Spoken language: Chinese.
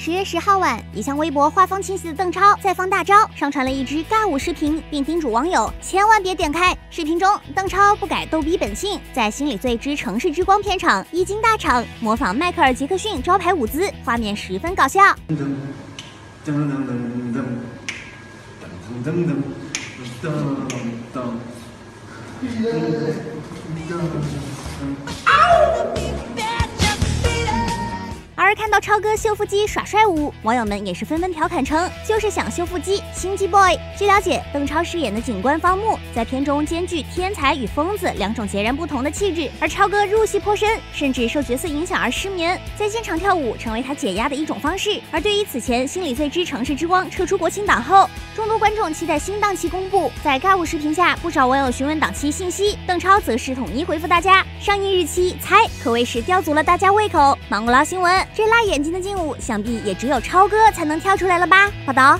十月十号晚，一向微博画风清晰的邓超再放大招，上传了一支尬舞视频，并叮嘱网友千万别点开。视频中，邓超不改逗逼本性，在《心理罪之城市之光》片场一经大场，模仿迈克尔·杰克逊招牌舞姿，画面十分搞笑。噔噔噔噔噔噔噔噔噔看到超哥秀腹肌耍帅舞，网友们也是纷纷调侃称，就是想秀腹肌，心机 boy。据了解，邓超饰演的警官方木在片中兼具天才与疯子两种截然不同的气质，而超哥入戏颇深，甚至受角色影响而失眠，在现场跳舞成为他解压的一种方式。而对于此前《心理罪之城市之光》撤出国庆档后，众多观众期待新档期公布。在尬舞视频下，不少网友询问档期信息，邓超则是统一回复大家，上映日期猜，可谓是吊足了大家胃口。芒果捞新闻。这辣眼睛的劲舞，想必也只有超哥才能跳出来了吧？报道。